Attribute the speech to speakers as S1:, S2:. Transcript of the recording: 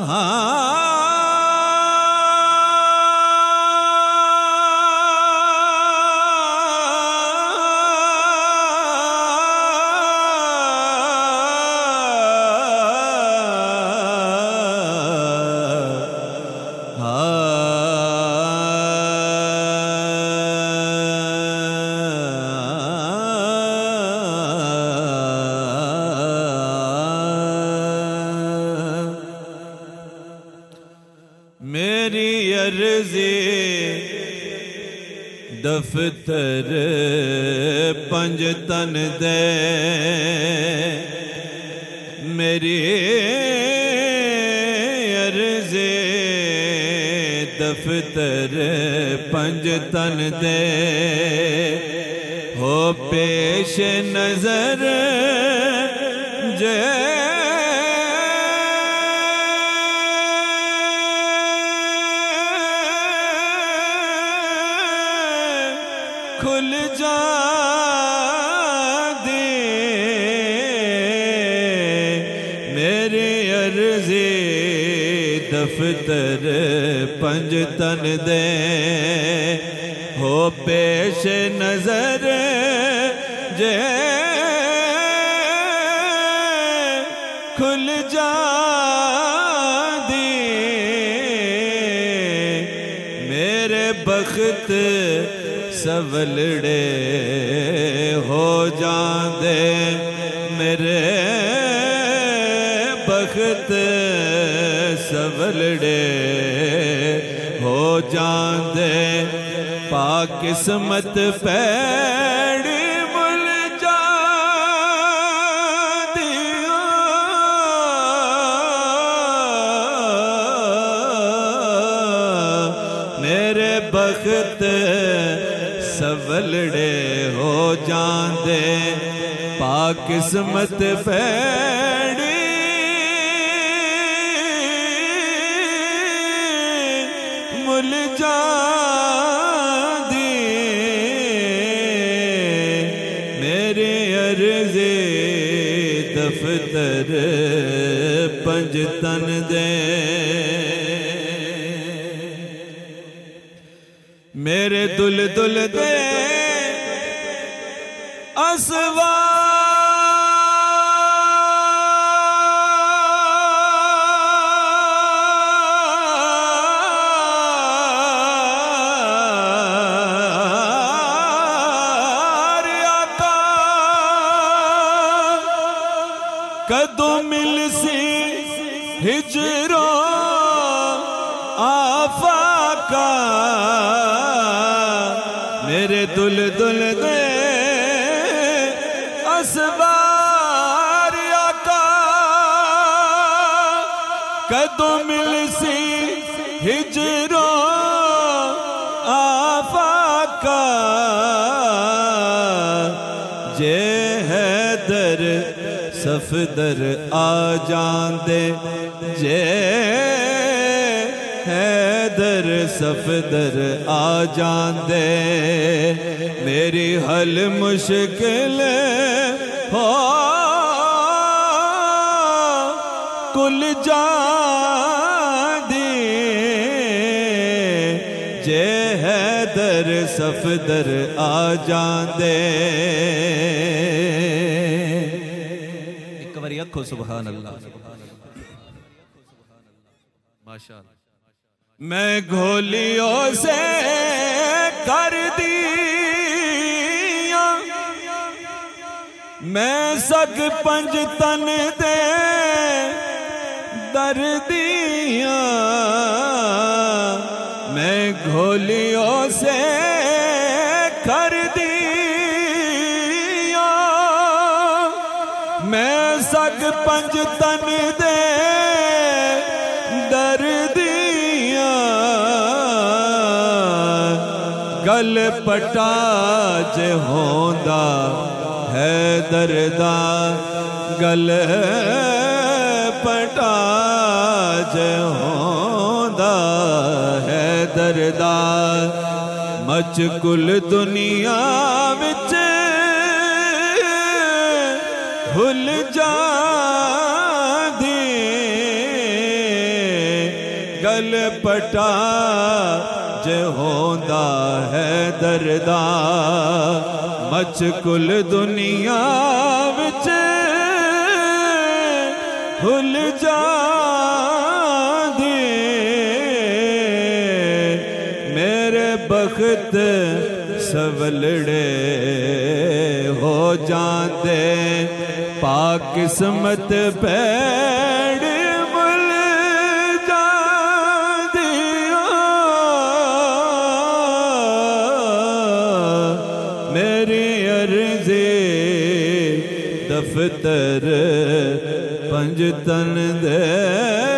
S1: Ah. Yeezy दफ्तर पंज तन दे। मेरी अर्जे दफ्तर पंज तन दे। हो पेश नज़र जय जा दे मेरे अर्जी दफ्तर पंज तन दे। हो पेश नज़र जे मेरे बख्त सवलड़े हो जाते मेरे बख्त सवलड़े हो जाते पाकिस्मत पैड़ी बख्त सवलड़े हो जाते पाकिस्मत पैड़ी। मुल जा मेरे अर्जे दफ्तर पंज तन दे। मेरे दुल दुल दे असवा कदों मिल सी हिजरो आफाका मेरे दुल दुल दे असबार आका। मिल सी हिजरो आफाका जे हैदर सफदर आ जांदे, जे हैदर सफदर आ जाते मेरी हल मुश्किल हो। कुल जा जे हैदर सफदर आ जाते
S2: एक बार आखो सुबह अल्लाह। माशा
S1: मैं घोलियों से कर दिया। मैं सग पंज तन दे दर दिया। मैं घोलियों से गल पटा जे होंदा है दरदा। गल पटा जे होंदा है दरदा। मच कुल दुनिया विच भुल जा गल पटा होंदा है दरदा। मच कुल दुनिया विच भुल जा मेरे बख्त सवलड़े हो जाते पाकिस्मत पैड़ ਇਫਤਰ ਪੰਜ ਤਨ ਦੇ